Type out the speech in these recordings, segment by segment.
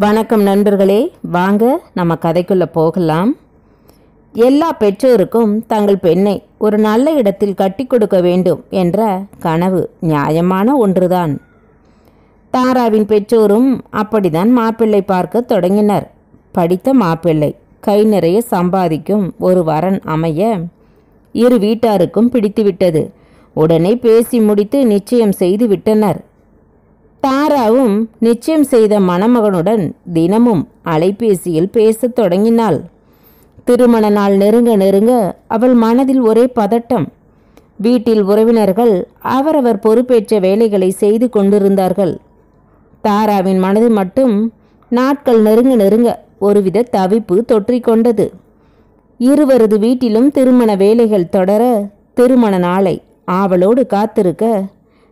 வணக்கம் நண்பர்களே வாங்க நம்ம கதைக்குள்ளே போகலாம். எல்லா பெற்றோருக்கும் தங்கள் பெண்ணை ஒரு நல்ல இடத்தில் கட்டி கொடுக்க வேண்டும் என்ற கனவு நியாயமான ஒன்றுதான். தாராவின் பெற்றோரும் அப்படிதான் மாப்பிள்ளை பார்க்க தொடங்கினர். படித்த மாப்பிள்ளை கை நிறைய சம்பாதிக்கும் ஒரு வரன் அமைய இரு வீட்டாருக்கும் பிடித்துவிட்டது. உடனே பேசி முடித்து நிச்சயம் செய்து விட்டனர். தாராவும் நிச்சயம் செய்த மணமகனுடன் தினமும் அலைபேசியில் பேசத் தொடங்கினாள். திருமண நாள் நெருங்க நெருங்க அவள் மனதில் ஒரே பதட்டம். வீட்டில் உறவினர்கள் அவரவர் பொறுப்பேற்ற வேலைகளை செய்து கொண்டிருந்தார்கள். தாராவின் மனது மட்டும் நாட்கள் நெருங்க நெருங்க ஒருவித தவிப்பு தொற்றிக்கொண்டது இருவரது வீட்டிலும் திருமண வேலைகள் தொடர திருமண நாளை ஆவலோடு காத்திருக்க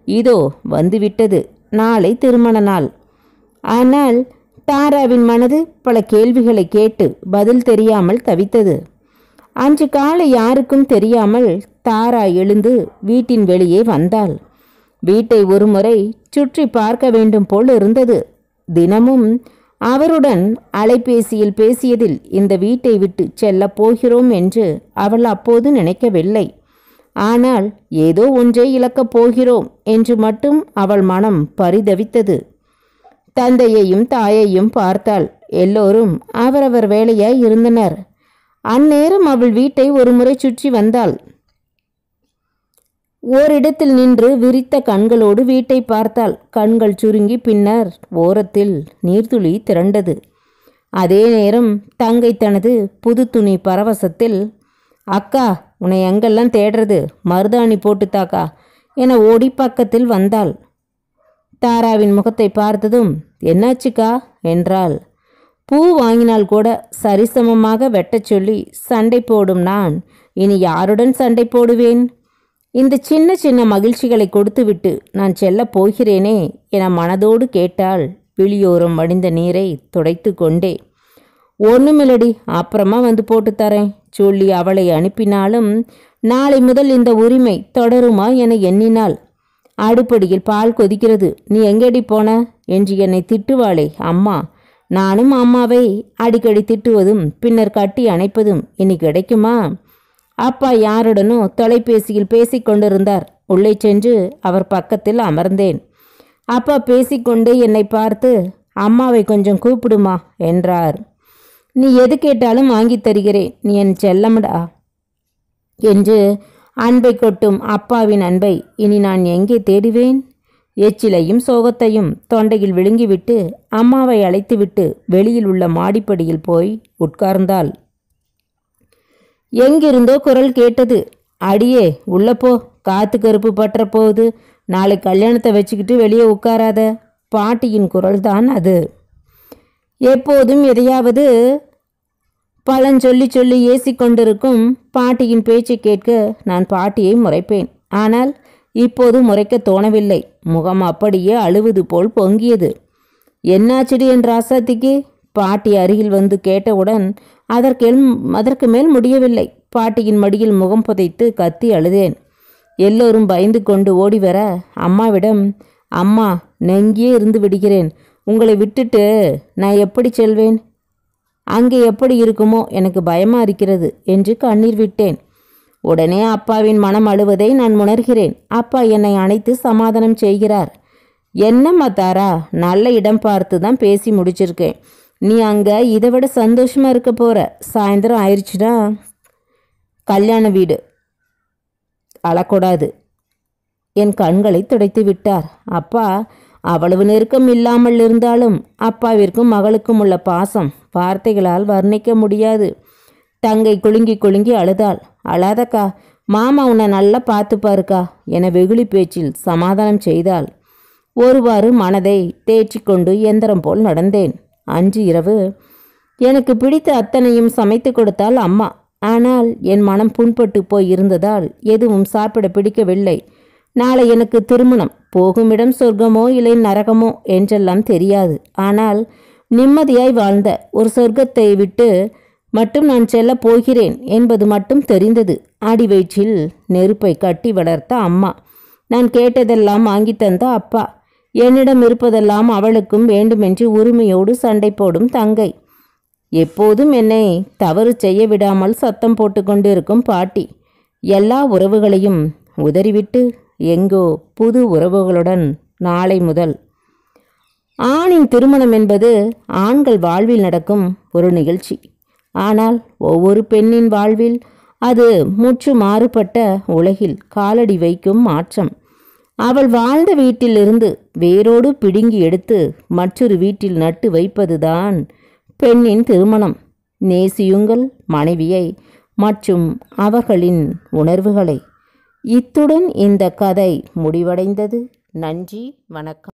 இதோ வந்துவிட்டது. நாளை திருமண நாள். ஆனால் தாராவின் மனது பல கேள்விகளை கேட்டு பதில் தெரியாமல் தவித்தது. அன்று காலை யாருக்கும் தெரியாமல் தாரா எழுந்து வீட்டின் வெளியே வந்தாள். வீட்டை ஒருமுறை சுற்றி பார்க்க வேண்டும் போல் இருந்தது. தினமும் அவருடன் அலைபேசியில் பேசியதில் இந்த வீட்டை விட்டு செல்லப் போகிறோம் என்று அவள் அப்போது நினைக்கவில்லை. ஆனால் ஏதோ ஒன்றை இழக்கப் போகிறோம் என்று மட்டும் அவள் மனம் பரிதவித்தது. தந்தையையும் தாயையும் பார்த்தாள். எல்லோரும் அவரவர் வேலையாய் இருந்தனர். அந்நேரம் அவள் வீட்டை ஒருமுறை சுற்றி வந்தாள். ஓரிடத்தில் நின்று விரித்த கண்களோடு வீட்டை பார்த்தாள். கண்கள் சுருங்கி பின்னர் ஓரத்தில் நீர்த்துளி திரண்டது. அதே நேரம் தங்கை தனது புது துணி பரவசத்தில் அக்கா உன்னை எங்கெல்லாம் தேடுறது? மருதாணி போட்டுத்தாக்கா? என ஓடி பக்கத்தில் வந்தாள். தாராவின் முகத்தை பார்த்ததும் என்னாச்சுக்கா? என்றாள். பூ வாங்கினால் கூட சரிசமமாக வெட்டச் சொல்லி சண்டை போடும் நான். இனி யாருடன் சண்டை போடுவேன்? இந்த சின்ன சின்ன மகிழ்ச்சிகளை கொடுத்துவிட்டு நான் செல்லப் போகிறேனே என மனதோடு கேட்டாள். விழியோரம் வடிந்த நீரை துடைத்து கொண்டே ஒன்றுமில்லடி அப்புறமா வந்து போட்டு தரேன். சொல்லி அவளை அனுப்பினாலும் நாளை முதல் இந்த உரிமை தொடருமா என எண்ணினாள். அடுப்படியில் பால் கொதிக்கிறது. நீ எங்கேடி போன என்று என்னை திட்டுவாளே அம்மா நானும் அம்மாவை அடிக்கடி திட்டுவதும் பின்னர் கட்டி அணைப்பதும் இனி கிடைக்குமா அப்பா யாருடனோ தொலைபேசியில் பேசிக்கொண்டிருந்தார் உள்ளே சென்று அவர் பக்கத்தில் அமர்ந்தேன். அப்பா பேசிக்கொண்டே என்னை பார்த்து அம்மாவை கொஞ்சம் கூப்பிடுமா என்றார். நீ எது கேட்டாலும் வாங்கி தருகிறேன். நீ என் செல்லமடா. என்று அன்பை கொட்டும் அப்பாவின் அன்பை இனி நான் எங்கே தேடுவேன்? எச்சிலையும் சோகத்தையும் தொண்டையில் விழுங்கிவிட்டு அம்மாவை அழைத்துவிட்டு வெளியில் உள்ள மாடிப்படியில் போய் உட்கார்ந்தாள். எங்கிருந்தோ குரல் கேட்டது. அடியே உள்ளப்போ காத்து கருப்பு பற்ற போகுது. நாளை கல்யாணத்தை வச்சுக்கிட்டு வெளியே உட்காராத. பாட்டியின் குரல்தான் அது. எப்போதும் எதையாவது பழஞ்சொல்லி சொல்லி ஏசி கொண்டிருக்கும் பாட்டியின் பேச்சை கேட்க நான் பாட்டியை முறைப்பேன். ஆனால் இப்போது முறைக்க தோணவில்லை. முகம் அப்படியே அழுவது போல் பொங்கியது. என்னாச்சுடி? என் ராசாத்திக்கு பாட்டி அருகில் வந்து கேட்டவுடன் அதற்கெல் அதற்கு மேல் முடியவில்லை. பாட்டியின் மடியில் முகம் புதைத்து கத்தி அழுதேன். எல்லோரும் பயந்து கொண்டு ஓடி வர அம்மாவிடம் அம்மா நெங்கியே இருந்து விடுகிறேன். உங்களை விட்டுட்டு நான் எப்படி செல்வேன்? அங்கே எப்படி இருக்குமோ எனக்கு பயமா இருக்கிறது என்று கண்ணீர் விட்டேன். உடனே அப்பாவின் மனம் அழுவதை நான் உணர்கிறேன். அப்பா என்னை அணைத்து சமாதானம் செய்கிறார். என்னம்மா தாரா நல்ல இடம் பார்த்து தான் பேசி முடிச்சிருக்கேன். நீ அங்கே இதை விட சந்தோஷமாக இருக்க போகிற சாயந்தரம் ஆயிடுச்சுன்னா கல்யாண வீடு. அழக்கூடாது. என் கண்களை துடைத்து விட்டார். அப்பா அவ்வளவு நெருக்கம் இல்லாமல் இருந்தாலும் அப்பாவிற்கும் மகளுக்கும் உள்ள பாசம் வார்த்தைகளால் வர்ணிக்க முடியாது. தங்கை குலுங்கி குலுங்கி அழுதாள். அழாதக்கா மாமா உன்னை நல்லா பார்த்துப்பாருக்கா என வெகுளி பேச்சில் சமாதானம் செய்தாள். ஒருவாறு மனதை தேய்ச்சி கொண்டு எந்திரம் போல் நடந்தேன். அன்று இரவு எனக்கு பிடித்த அத்தனையும் சமைத்து கொடுத்தாள் அம்மா. ஆனால் என் மனம் புண்பட்டு போய் இருந்ததால் எதுவும் சாப்பிட பிடிக்கவில்லை. நாளை எனக்கு திருமணம். போகுமிடம் சொர்க்கமோ இல்லை நரகமோ என்றெல்லாம் தெரியாது. ஆனால் நிம்மதியாய் வாழ்ந்த ஒரு சொர்க்கத்தை விட்டு மட்டும் நான் செல்ல போகிறேன் என்பது மட்டும் தெரிந்தது. ஆடி வயிற்றில் நெருப்பை கட்டி வளர்த்த அம்மா நான் கேட்டதெல்லாம் வாங்கி தந்த அப்பா என்னிடம் இருப்பதெல்லாம் அவளுக்கும் வேண்டுமென்று உரிமையோடு சண்டை போடும் தங்கை. எப்போதும் என்னை தவறு செய்ய விடாமல் சத்தம் போட்டு கொண்டிருக்கும் பாட்டி எல்லா உறவுகளையும் உதறிவிட்டு எங்கோ புது உறவுகளுடன் நாளை முதல். ஆணின் திருமணம் என்பது ஆண்கள் வாழ்வில் நடக்கும் ஒரு நிகழ்ச்சி. ஆனால் ஒவ்வொரு பெண்ணின் வாழ்வில் அது முற்று மாறுபட்ட உலகில் காலடி வைக்கும் மாற்றம். அவள் வாழ்ந்த வீட்டிலிருந்து வேரோடு பிடுங்கி எடுத்து மற்றொரு வீட்டில் நட்டு வைப்பதுதான் பெண்ணின் திருமணம். நேசியுங்கள் மனைவியை மற்றும் அவர்களின் உணர்வுகளை. இத்துடன் இந்த கதை முடிவடைந்தது. நன்றி வணக்கம்.